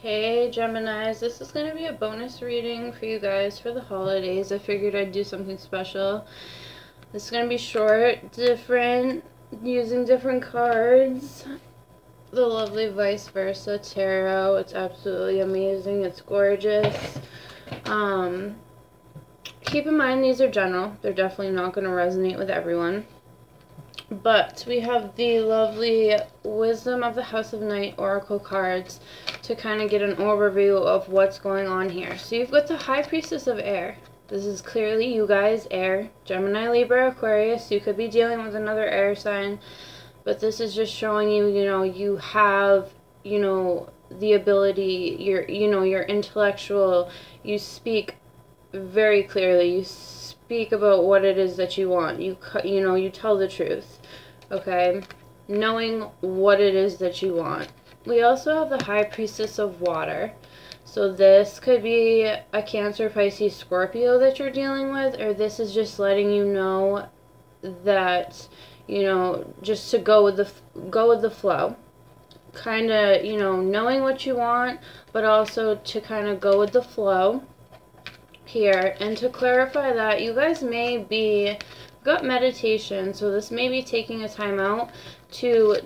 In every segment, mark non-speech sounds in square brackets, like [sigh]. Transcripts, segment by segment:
Hey Geminis, this is going to be a bonus reading for you guys for the holidays. I figured I'd do something special. This is going to be short, different, using different cards. The lovely Vice Versa Tarot. It's absolutely amazing. It's gorgeous. Um, keep in mind these are general. They're definitely not going to resonate with everyone. But we have the lovely Wisdom of the House of Night Oracle cards to kind of get an overview of what's going on here. So you've got the High Priestess of Air. This is clearly you guys, air. Gemini, Libra, Aquarius. You could be dealing with another air sign. But this is just showing you, you know, you have, you know, the ability, you're, you know, you're intellectual. You speak very clearly. You speak about what it is that you want. You, you know, you tell the truth okay? Knowing what it is that you want. We also have the High Priestess of Water. So this could be a Cancer, Pisces, Scorpio that you're dealing with, or this is just letting you know that, you know, just to go with the go with the flow. Kind of, you know, knowing what you want, but also to kind of go with the flow here. And to clarify that, you guys may be got meditation, so this may be taking a time out to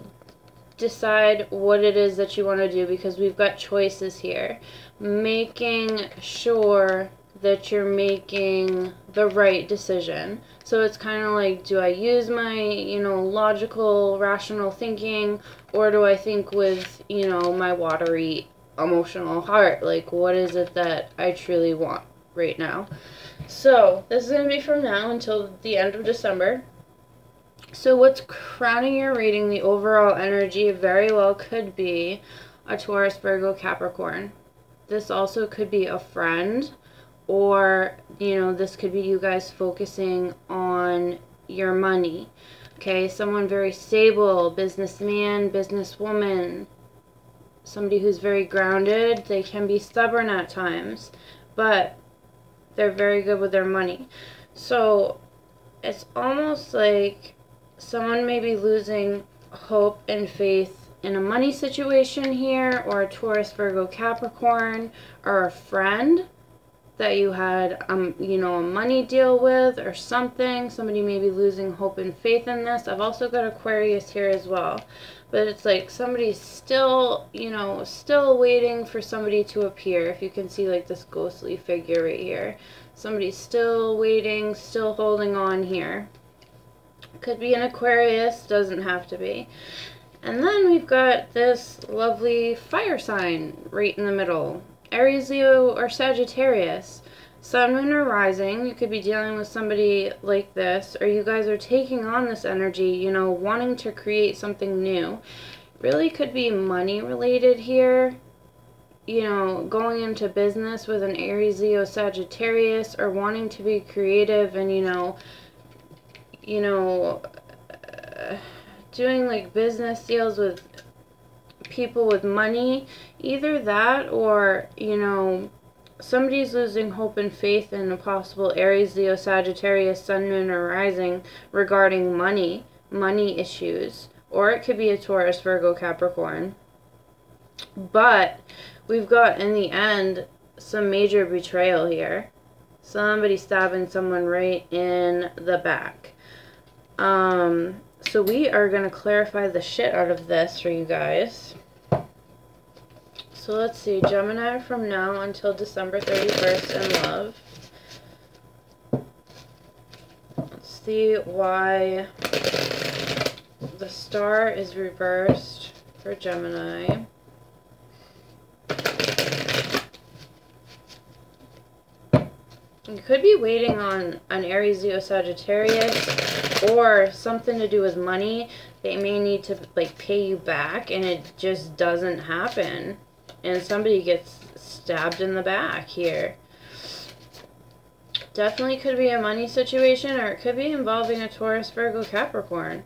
decide what it is that you want to do because we've got choices here. Making sure that you're making the right decision. So it's kind of like, do I use my, you know, logical, rational thinking, or do I think with, you know, my watery, emotional heart? Like, what is it that I truly want right now? So, this is going to be from now until the end of December. So, what's crowning your reading, the overall energy, very well could be a Taurus, Virgo, Capricorn. This also could be a friend, or, you know, this could be you guys focusing on your money. Okay, someone very stable, businessman, businesswoman, somebody who's very grounded. They can be stubborn at times, but they're very good with their money. So it's almost like someone may be losing hope and faith in a money situation here or a Taurus, Virgo, Capricorn or a friend that you had um you know a money deal with or something. Somebody may be losing hope and faith in this. I've also got aquarius here as well. But it's like somebody's still you know still waiting for somebody to appear. If you can see like this ghostly figure right here. Somebody's still waiting still holding on here. Could be an aquarius doesn't have to be. And then we've got this lovely fire sign right in the middle Aries, Leo, or Sagittarius. Sun, Moon, or Rising, you could be dealing with somebody like this, or you guys are taking on this energy, you know, wanting to create something new. Really could be money related here, you know, going into business with an Aries, Leo, Sagittarius, or wanting to be creative and, you know, you know, uh, doing like business deals with people with money. Either that or, you know, somebody's losing hope and faith in a possible Aries, Leo, Sagittarius, Sun, Moon, or Rising regarding money, money issues. Or it could be a Taurus, Virgo, Capricorn. But we've got, in the end, some major betrayal here. Somebody stabbing someone right in the back. Um, so we are going to clarify the shit out of this for you guys. So let's see, Gemini from now until December 31st in love. Let's see why the star is reversed for Gemini. You could be waiting on an Aries, Leo, Sagittarius or something to do with money. They may need to like pay you back and it just doesn't happen and somebody gets stabbed in the back here. Definitely could be a money situation, or it could be involving a Taurus, Virgo, Capricorn,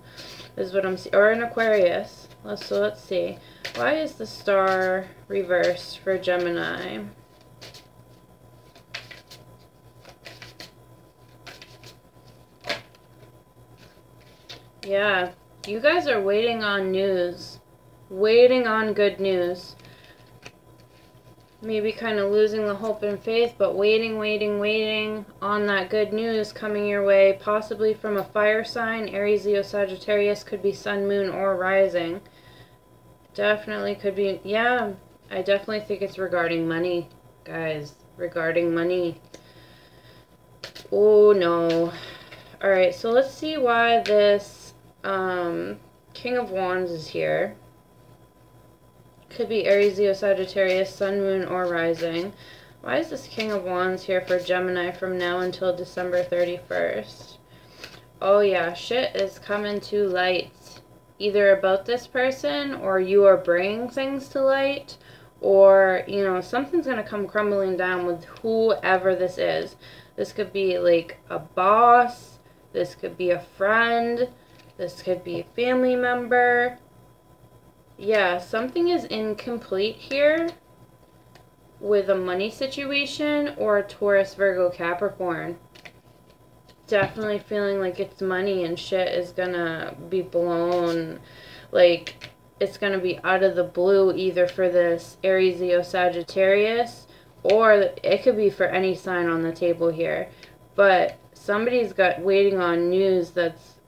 is what I'm or an Aquarius. Let's, so let's see. Why is the star reversed for Gemini? Yeah, you guys are waiting on news. Waiting on good news maybe kind of losing the hope and faith, but waiting, waiting, waiting on that good news coming your way, possibly from a fire sign. Aries, Leo, Sagittarius could be sun, moon, or rising. Definitely could be, yeah, I definitely think it's regarding money, guys. Regarding money. Oh, no. Alright, so let's see why this um, King of Wands is here. Could be Aries, Leo, Sagittarius, Sun, Moon, or Rising. Why is this King of Wands here for Gemini from now until December 31st? Oh yeah, shit is coming to light. Either about this person, or you are bringing things to light, or, you know, something's going to come crumbling down with whoever this is. This could be like a boss, this could be a friend, this could be a family member, yeah, something is incomplete here with a money situation or a Taurus, Virgo, Capricorn. Definitely feeling like it's money and shit is gonna be blown. Like, it's gonna be out of the blue either for this Aries, Leo, Sagittarius, or it could be for any sign on the table here. But somebody's got waiting on news that's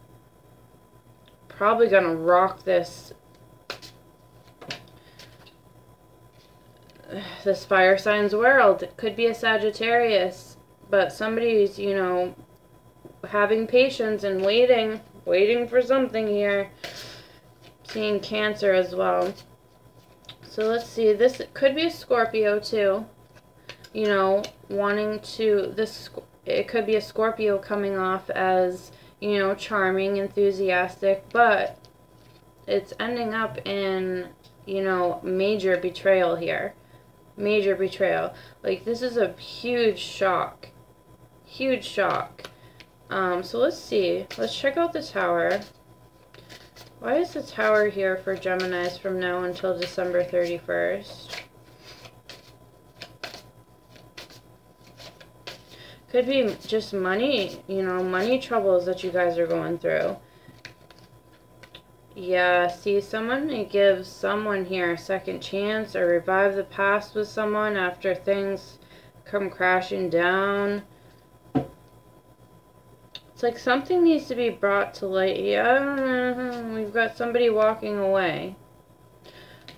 probably gonna rock this [sighs] this fire signs world. It could be a Sagittarius, but somebody's, you know, having patience and waiting, waiting for something here. Seeing Cancer as well. So let's see, this could be a Scorpio too. You know, wanting to, this, it could be a Scorpio coming off as, you know, charming, enthusiastic, but it's ending up in, you know, major betrayal here major betrayal. Like, this is a huge shock. Huge shock. Um, so let's see. Let's check out the tower. Why is the tower here for Geminis from now until December 31st? Could be just money, you know, money troubles that you guys are going through. Yeah, see, someone may give someone here a second chance or revive the past with someone after things come crashing down. It's like something needs to be brought to light. Yeah, we've got somebody walking away.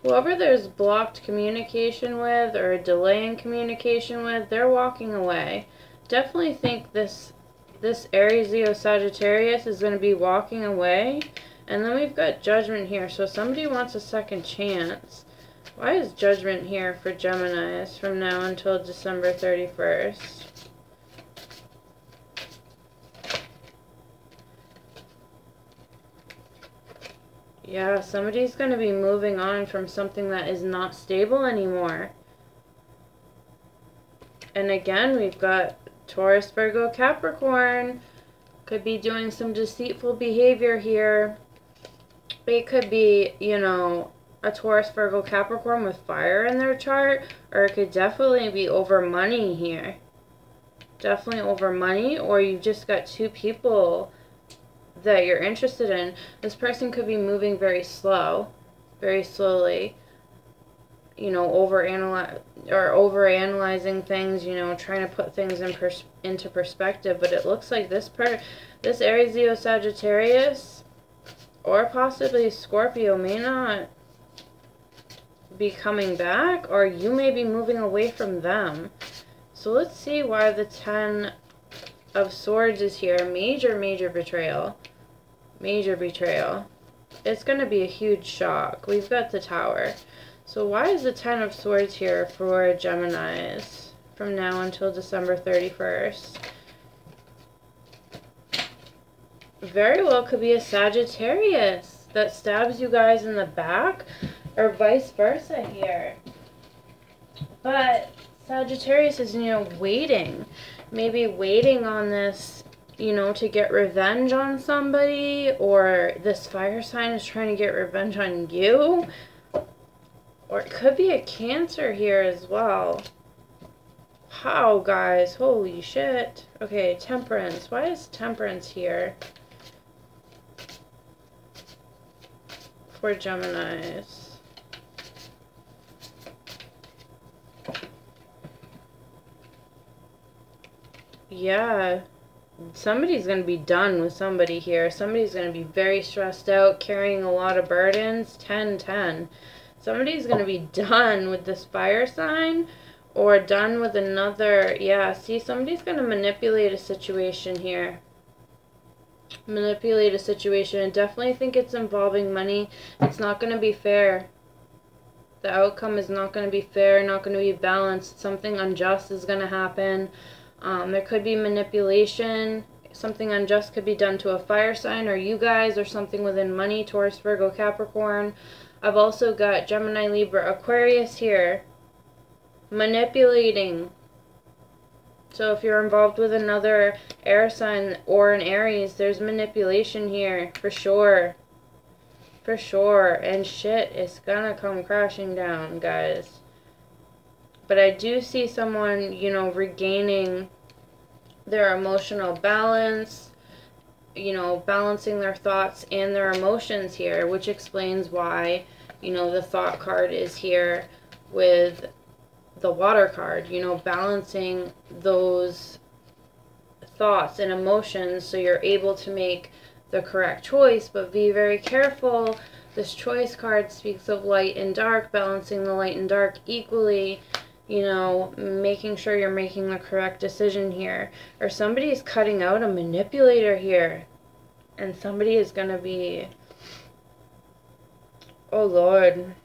Whoever there's blocked communication with or a delay in communication with, they're walking away. Definitely think this this Aries Leo Sagittarius is going to be walking away and then we've got Judgment here. So somebody wants a second chance. Why is Judgment here for Geminis from now until December 31st? Yeah, somebody's going to be moving on from something that is not stable anymore. And again, we've got Taurus, Virgo, Capricorn. Could be doing some deceitful behavior here. It could be, you know, a Taurus, Virgo, Capricorn with fire in their chart, or it could definitely be over money here. Definitely over money, or you've just got two people that you're interested in. This person could be moving very slow, very slowly. You know, over analyze or over analyzing things. You know, trying to put things in pers into perspective. But it looks like this per this Aries, Sagittarius or possibly Scorpio may not be coming back or you may be moving away from them. So let's see why the Ten of Swords is here. Major, major betrayal. Major betrayal. It's going to be a huge shock. We've got the Tower. So why is the Ten of Swords here for Geminis from now until December 31st? Very well could be a Sagittarius that stabs you guys in the back or vice versa here. But Sagittarius is, you know, waiting. Maybe waiting on this, you know, to get revenge on somebody or this fire sign is trying to get revenge on you. Or it could be a Cancer here as well. How, guys? Holy shit. Okay, Temperance. Why is Temperance here? for Geminis. Yeah. Somebody's going to be done with somebody here. Somebody's going to be very stressed out, carrying a lot of burdens. 10 10. Somebody's going to be done with this fire sign or done with another. Yeah, see, somebody's going to manipulate a situation here. Manipulate a situation. I definitely think it's involving money. It's not going to be fair. The outcome is not going to be fair, not going to be balanced. Something unjust is going to happen. Um, there could be manipulation. Something unjust could be done to a fire sign or you guys or something within money, Taurus, Virgo, Capricorn. I've also got Gemini, Libra, Aquarius here. Manipulating. So if you're involved with another air sign or an Aries, there's manipulation here for sure. For sure. And shit is gonna come crashing down, guys. But I do see someone, you know, regaining their emotional balance, you know, balancing their thoughts and their emotions here, which explains why, you know, the thought card is here with the water card, you know, balancing those thoughts and emotions so you're able to make the correct choice, but be very careful. This choice card speaks of light and dark, balancing the light and dark equally you know, making sure you're making the correct decision here. Or somebody is cutting out a manipulator here. And somebody is going to be... Oh, Lord.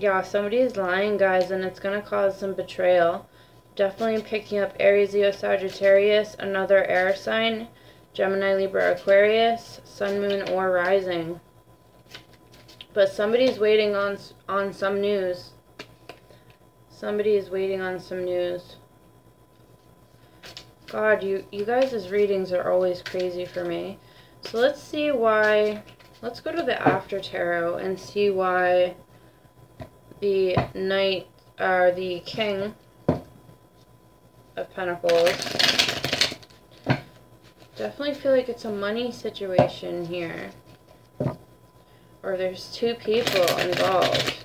Yeah, somebody is lying, guys, and it's going to cause some betrayal. Definitely picking up Aries, Leo, Sagittarius, another air sign, Gemini, Libra, Aquarius, Sun, Moon, or Rising. But somebody's waiting on on some news. Somebody is waiting on some news. God, you, you guys' readings are always crazy for me. So let's see why... Let's go to the After Tarot and see why the Knight, or the King of Pentacles. Definitely feel like it's a money situation here. Or there's two people involved.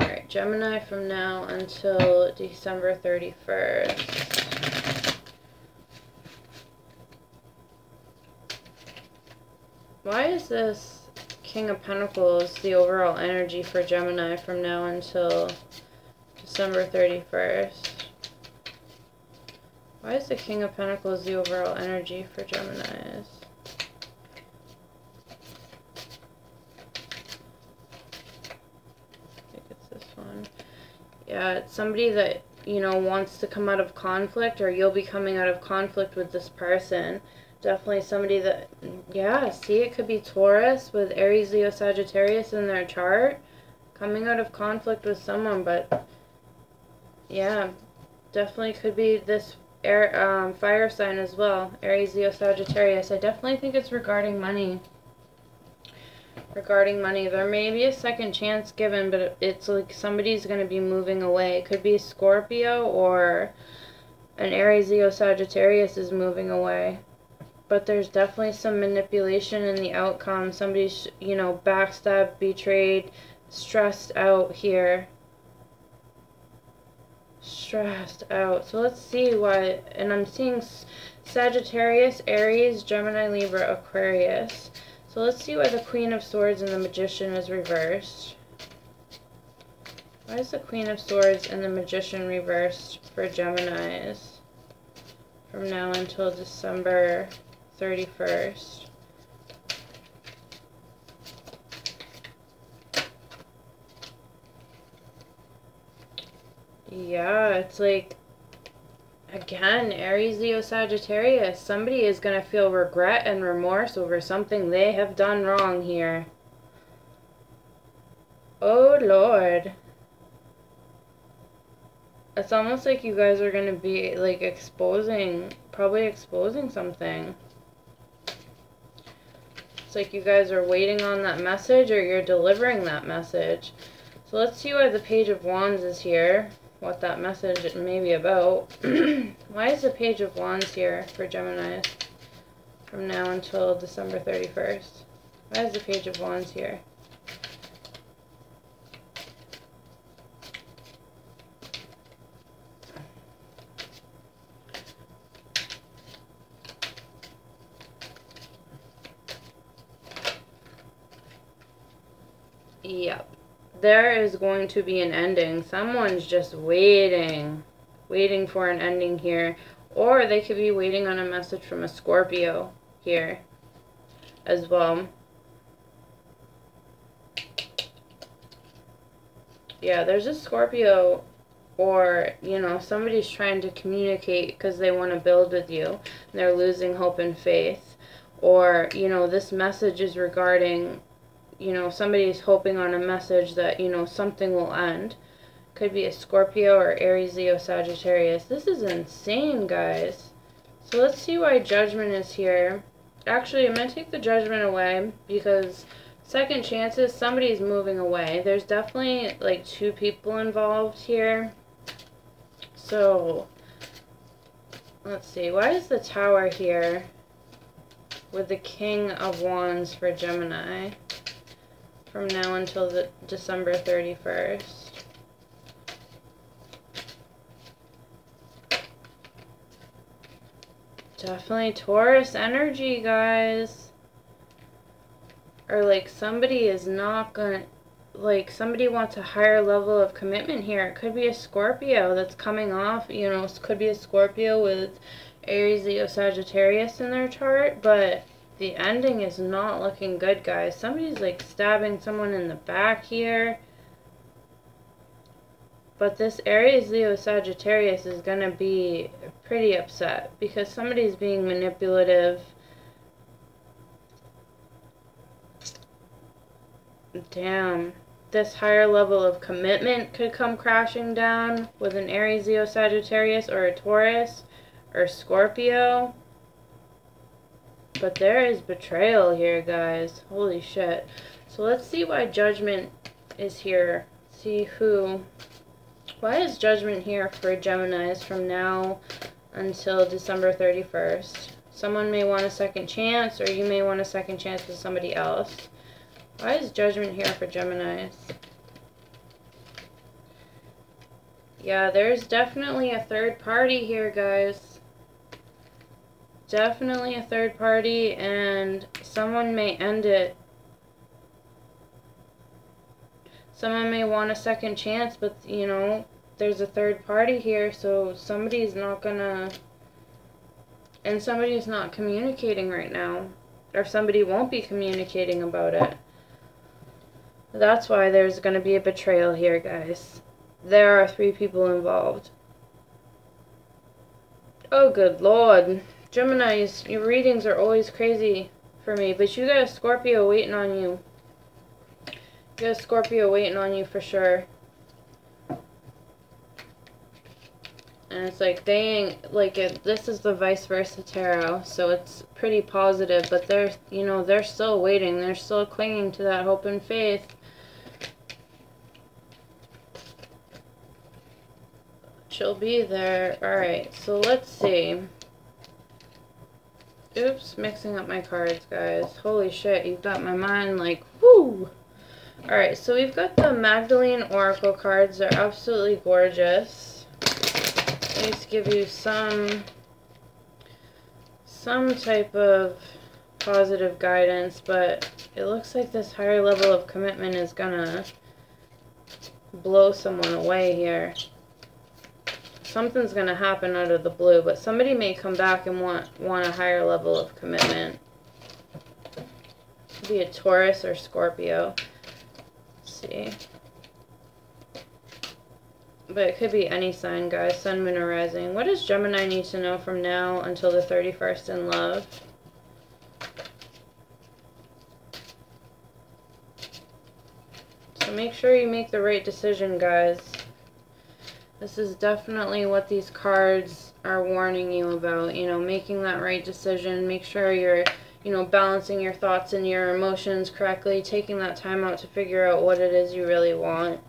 Alright, Gemini from now until December 31st. Why is this King of Pentacles the overall energy for Gemini from now until December 31st? Why is the King of Pentacles the overall energy for Geminis? I think it's this one. Yeah, it's somebody that, you know, wants to come out of conflict or you'll be coming out of conflict with this person. Definitely somebody that, yeah, see, it could be Taurus with Aries, Leo, Sagittarius in their chart. Coming out of conflict with someone, but, yeah, definitely could be this air, um, fire sign as well. Aries, Leo, Sagittarius. I definitely think it's regarding money regarding money. There may be a second chance given, but it's like somebody's going to be moving away. It could be Scorpio or an Aries, Leo, Sagittarius is moving away. But there's definitely some manipulation in the outcome. Somebody's, you know, backstabbed, betrayed, stressed out here. Stressed out. So let's see why. And I'm seeing Sagittarius, Aries, Gemini, Libra, Aquarius. So let's see why the Queen of Swords and the Magician is reversed. Why is the Queen of Swords and the Magician reversed for Geminis from now until December 31st? Yeah, it's like Again, Aries, Leo, Sagittarius. Somebody is going to feel regret and remorse over something they have done wrong here. Oh, Lord. It's almost like you guys are going to be, like, exposing, probably exposing something. It's like you guys are waiting on that message or you're delivering that message. So let's see why the Page of Wands is here what that message may be about. [clears throat] Why is the Page of Wands here for Geminis from now until December 31st? Why is the Page of Wands here? There is going to be an ending. Someone's just waiting. Waiting for an ending here. Or they could be waiting on a message from a Scorpio here as well. Yeah, there's a Scorpio or, you know, somebody's trying to communicate because they want to build with you. They're losing hope and faith. Or, you know, this message is regarding, you know, somebody's hoping on a message that, you know, something will end. Could be a Scorpio or Aries, Leo, Sagittarius. This is insane, guys. So let's see why Judgment is here. Actually, I'm going to take the Judgment away because second chances, somebody's moving away. There's definitely like two people involved here. So, let's see. Why is the Tower here with the King of Wands for Gemini from now until the December 31st? Definitely Taurus energy, guys. Or like somebody is not gonna, like somebody wants a higher level of commitment here. It could be a Scorpio that's coming off, you know, could be a Scorpio with Aries, Leo, Sagittarius in their chart, but the ending is not looking good, guys. Somebody's like stabbing someone in the back here. But this Aries, Leo, Sagittarius is going to be pretty upset because somebody's being manipulative. Damn. This higher level of commitment could come crashing down with an Aries, Leo, Sagittarius, or a Taurus, or Scorpio. But there is betrayal here, guys. Holy shit. So let's see why Judgment is here. See who why is Judgment here for Geminis from now until December 31st? Someone may want a second chance, or you may want a second chance with somebody else. Why is Judgment here for Geminis? Yeah, there's definitely a third party here, guys. Definitely a third party, and someone may end it someone may want a second chance, but you know, there's a third party here, so somebody's not gonna, and somebody's not communicating right now, or somebody won't be communicating about it. That's why there's gonna be a betrayal here, guys. There are three people involved. Oh, good lord. Geminis, your readings are always crazy for me, but you got a Scorpio waiting on you. You got a Scorpio waiting on you for sure. And it's like, dang, like, it, this is the vice versa tarot, so it's pretty positive, but they're, you know, they're still waiting. They're still clinging to that hope and faith. She'll be there. Alright, so let's see. Oops, mixing up my cards, guys. Holy shit, you've got my mind like, whoo! Alright, so we've got the Magdalene Oracle cards. They're absolutely gorgeous. Need to give you some some type of positive guidance, but it looks like this higher level of commitment is gonna blow someone away here. Something's gonna happen out of the blue, but somebody may come back and want want a higher level of commitment. Be a Taurus or Scorpio Let's see. But it could be any sign, guys. Sun, Moon, or Rising. What does Gemini need to know from now until the 31st in love? So make sure you make the right decision, guys. This is definitely what these cards are warning you about. You know, making that right decision. Make sure you're you know, balancing your thoughts and your emotions correctly, taking that time out to figure out what it is you really want.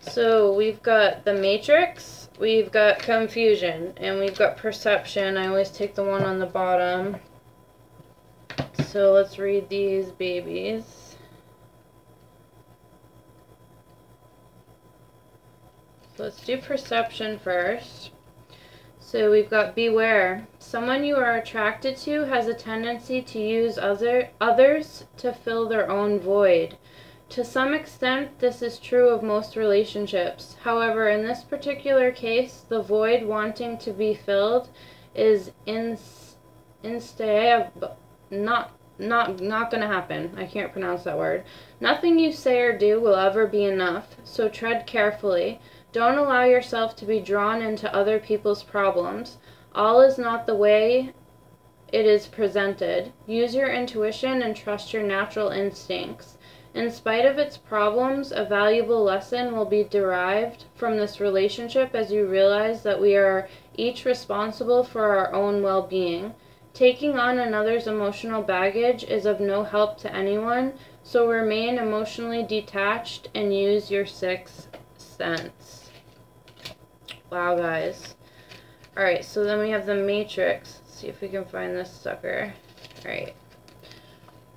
So we've got the matrix, we've got confusion, and we've got perception. I always take the one on the bottom. So let's read these babies. Let's do perception first. So we've got beware. Someone you are attracted to has a tendency to use other others to fill their own void. To some extent, this is true of most relationships. However, in this particular case, the void wanting to be filled is in, instead not not not going to happen. I can't pronounce that word. Nothing you say or do will ever be enough, so tread carefully. Don't allow yourself to be drawn into other people's problems. All is not the way it is presented. Use your intuition and trust your natural instincts. In spite of its problems, a valuable lesson will be derived from this relationship as you realize that we are each responsible for our own well being. Taking on another's emotional baggage is of no help to anyone, so remain emotionally detached and use your sixth sense. Wow, guys. Alright, so then we have the Matrix. Let's see if we can find this sucker. Alright.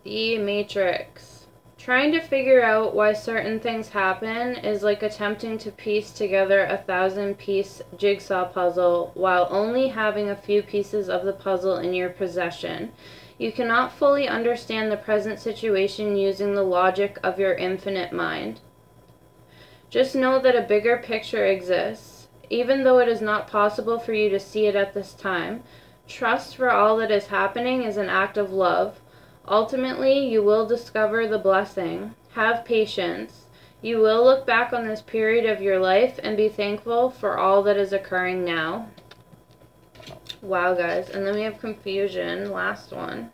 The Matrix. Trying to figure out why certain things happen is like attempting to piece together a thousand piece jigsaw puzzle while only having a few pieces of the puzzle in your possession. You cannot fully understand the present situation using the logic of your infinite mind. Just know that a bigger picture exists, even though it is not possible for you to see it at this time. Trust for all that is happening is an act of love Ultimately, you will discover the blessing. Have patience. You will look back on this period of your life and be thankful for all that is occurring now. Wow, guys. And then we have confusion. Last one.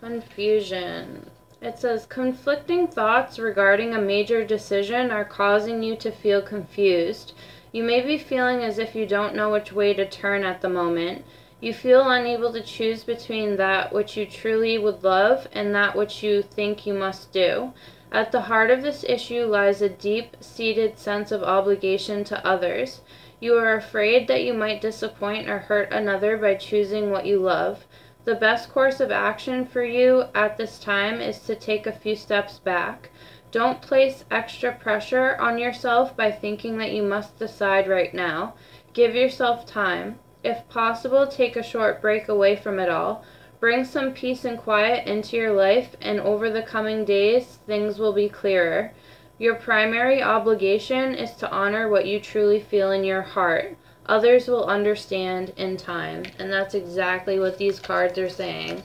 Confusion. It says conflicting thoughts regarding a major decision are causing you to feel confused. You may be feeling as if you don't know which way to turn at the moment. You feel unable to choose between that which you truly would love and that which you think you must do. At the heart of this issue lies a deep seated sense of obligation to others. You are afraid that you might disappoint or hurt another by choosing what you love. The best course of action for you at this time is to take a few steps back. Don't place extra pressure on yourself by thinking that you must decide right now. Give yourself time. If possible, take a short break away from it all. Bring some peace and quiet into your life, and over the coming days, things will be clearer. Your primary obligation is to honor what you truly feel in your heart. Others will understand in time. And that's exactly what these cards are saying.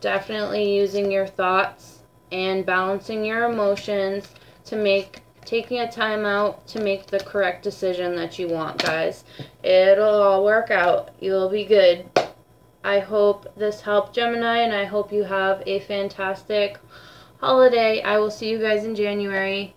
Definitely using your thoughts and balancing your emotions to make taking a time out to make the correct decision that you want, guys. It'll all work out. You'll be good. I hope this helped, Gemini, and I hope you have a fantastic holiday. I will see you guys in January.